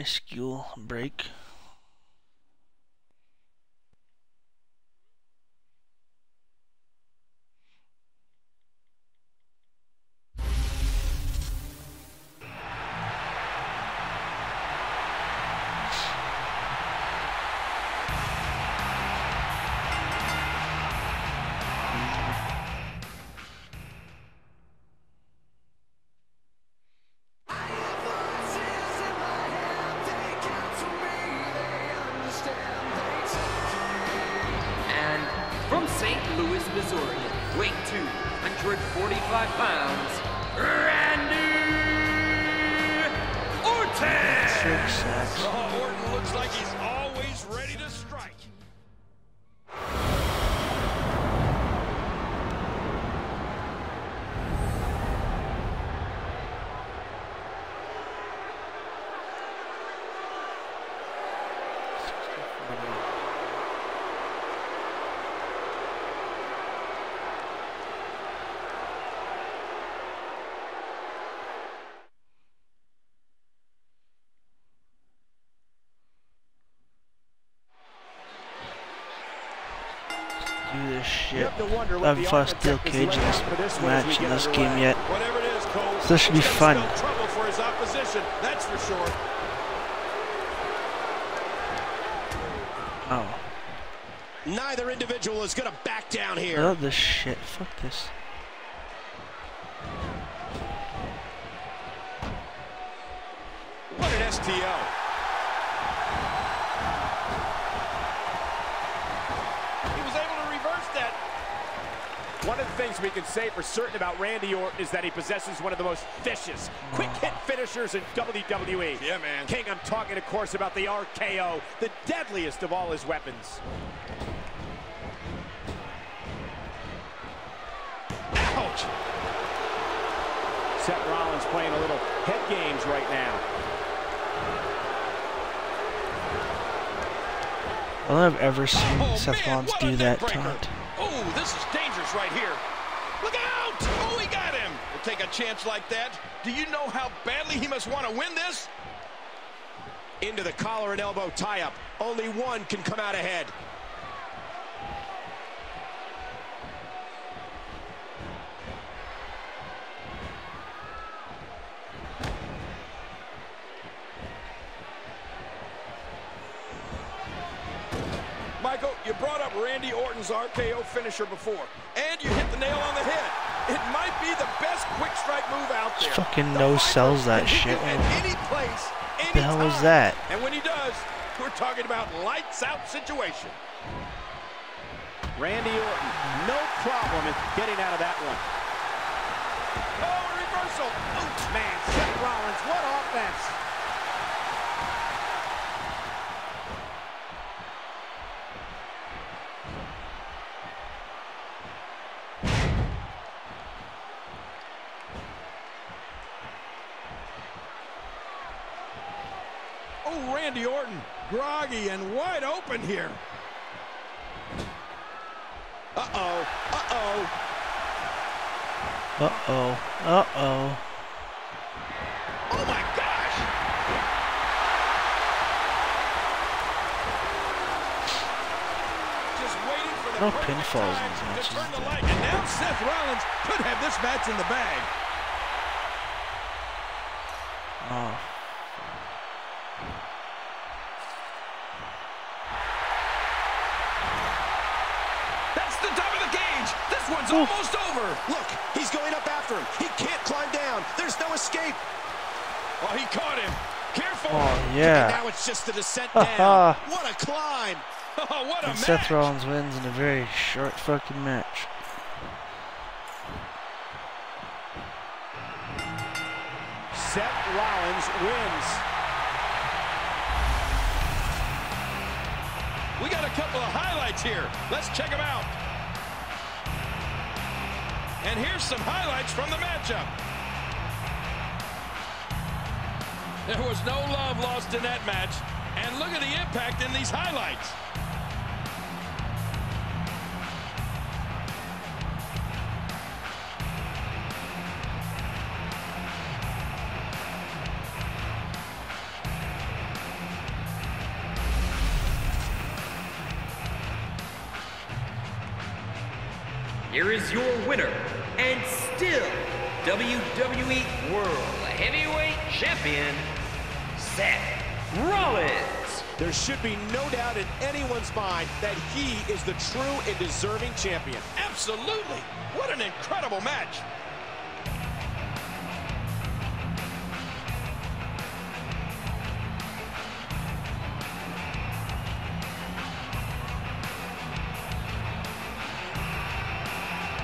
minuscule break. weighing 245 pounds, Randy Orton! Six, six. Oh, Orton looks like he's all do this shit. I haven't fought a steel cage in this match in this game yet. So this should be fun. Oh. Neither individual is gonna back down here. I love this shit. Fuck this. What an STO. One of the things we can say for certain about Randy Orton is that he possesses one of the most vicious, quick-hit finishers in WWE. Yeah, man. King, I'm talking, of course, about the RKO, the deadliest of all his weapons. Ouch! Seth Rollins playing a little head games right now. I don't think I've ever seen oh, Seth Rollins do that taunt. Oh, this is dangerous right here. Look out! Oh, he got him. We'll take a chance like that. Do you know how badly he must want to win this? Into the collar and elbow tie-up. Only one can come out ahead. Michael, you brought up Randy Orton's RKO finisher before, and you hit the nail on the head. It might be the best quick strike move out there. Fucking no sells that shit. Any place, any the hell is that? And when he does, we're talking about lights out situation. Randy Orton, no problem in getting out of that one. Oh, reversal. Oh, man, Seth Rollins, what offense. Randy Orton groggy and wide open here. Uh-oh. Uh-oh. Uh-oh. Uh-oh. Oh, my gosh! Just waiting for the no pinfalls in these matches. Turn the light. And now Seth Rollins could have this match in the bag. Oh, one's almost over. Look, he's going up after him. He can't climb down. There's no escape. Oh, he caught him. Careful. Oh, yeah. And now it's just the descent down. Uh-huh. what a climb. Oh, what a and match. Seth Rollins wins in a very short fucking match. Seth Rollins wins. We got a couple of highlights here. Let's check them out. And here's some highlights from the matchup. There was no love lost in that match. And look at the impact in these highlights. Here is your winner, and still WWE World Heavyweight Champion, Seth Rollins. There should be no doubt in anyone's mind that he is the true and deserving champion. Absolutely. What an incredible match.